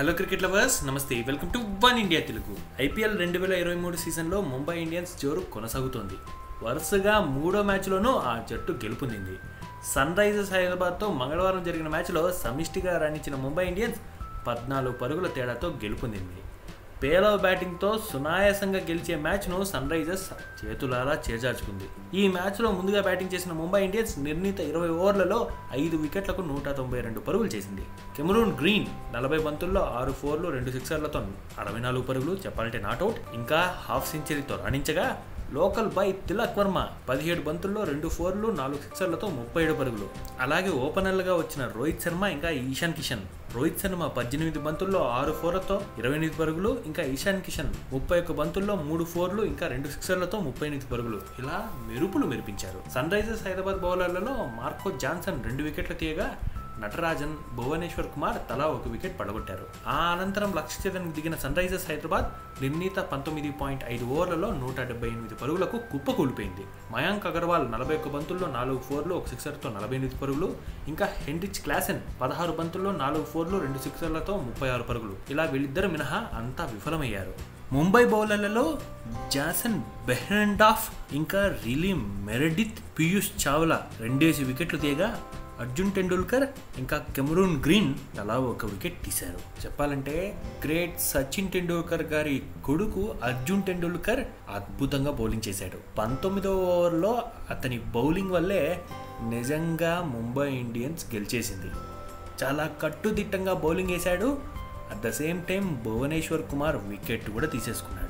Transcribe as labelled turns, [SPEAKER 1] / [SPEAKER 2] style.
[SPEAKER 1] Hello cricket lovers నమస్తే welcome to one India Telugu IPL రెండు వేల ఇరవై మూడు సీజన్లో ముంబై ఇండియన్స్ జోరు కొనసాగుతోంది. వరుసగా మూడో మ్యాచ్లోనూ ఆ జట్టు గెలుపొందింది. సన్ రైజర్స్ హైదరాబాద్తో మంగళవారం జరిగిన మ్యాచ్లో సమిష్టిగా రాణించిన ముంబై ఇండియన్స్ పద్నాలుగు పరుగుల తేడాతో గెలుపొందింది. పేలవ బ్యాటింగ్తో సునాయాసంగా గెలిచే మ్యాచ్ను సన్ రైజర్స్ చేతులారా చేజార్చుకుంది. ఈ మ్యాచ్లో ముందుగా బ్యాటింగ్ చేసిన ముంబై ఇండియన్స్ నిర్ణీత ఇరవై ఓవర్లలో ఐదు వికెట్లకు నూట తొంభై రెండు పరుగులు చేసింది. కెమరూన్ గ్రీన్ నలభై బంతుల్లో ఆరు ఫోర్లు రెండు సిక్సర్లతో అరవై నాలుగు పరుగులు చెప్పాలంటే నాట్అవుట్ ఇంకా హాఫ్ సెంచరీతో రాణించగా లోకల్ బై తిలక్ వర్మ పదిహేడు బంతుల్లో రెండు ఫోర్లు నాలుగు సిక్సర్లతో ముప్పై ఏడు పరుగులు. అలాగే ఓపెనర్లుగా వచ్చిన రోహిత్ శర్మ ఇంకా ఈశాన్ కిషన్. రోహిత్ శర్మ పద్దెనిమిది బంతుల్లో ఆరు ఫోర్లతో ఇరవై ఎనిమిది పరుగులు ఇంకా ఈశాన్ కిషన్ ముప్పై ఒక్క బంతుల్లో మూడు ఫోర్లు ఇంకా రెండు సిక్సర్లతో ముప్పై ఎనిమిది పరుగులు. ఇలా మెరుపులు మెరిపించారు. సన్ రైజర్స్ హైదరాబాద్ బౌలర్లలో మార్కో జాన్సన్ రెండు వికెట్లు తీయగా నటరాజన్ భువనేశ్వర్ కుమార్ తలా ఒక వికెట్ పడగొట్టారు. ఆ అనంతరం లక్ష్యఛేదనకు దిగిన సన్ రైజర్స్ హైదరాబాద్ నిర్ణీత పంతొమ్మిది పాయింట్ ఐదు ఓవర్లలో నూట డెబ్బై ఎనిమిది పరుగులకు కుప్ప కూలిపోయింది. మయాంక్ అగర్వాల్ నలభై ఒక్క బంతుల్లో నాలుగు ఫోర్లు ఒక సిక్సర్తో నలభై ఎనిమిది పరుగులు ఇంకా హెండ్రిచ్ క్లాసెన్ పదహారు బంతుల్లో నాలుగు ఫోర్లు రెండు సిక్సర్లతో ముప్పై ఆరు పరుగులు. ఇలా వీళ్ళిద్దరు మినహా అంతా విఫలమయ్యారు. ముంబై బౌలర్లలో జాసన్ బెహ్రెండాఫ్ ఇంకా రిలీ మెరడిత్ పీయూష్ చావ్లా రెండేసి వికెట్లు తీయగా అర్జున్ టెండూల్కర్ ఇంకా కెమరూన్ గ్రీన్ అలా ఒక వికెట్ తీశారు. చెప్పాలంటే గ్రేట్ సచిన్ టెండూల్కర్ గారి కొడుకు అర్జున్ టెండూల్కర్ అద్భుతంగా బౌలింగ్ చేశాడు. పంతొమ్మిదవ ఓవర్లో అతని బౌలింగ్ వల్లే నిజంగా ముంబై ఇండియన్స్ గెలిచేసింది. చాలా కట్టుదిట్టంగా బౌలింగ్ వేశాడు. At the same time Bhuvneshwar Kumar wicket కూడా తీసేసుకున్నాడు.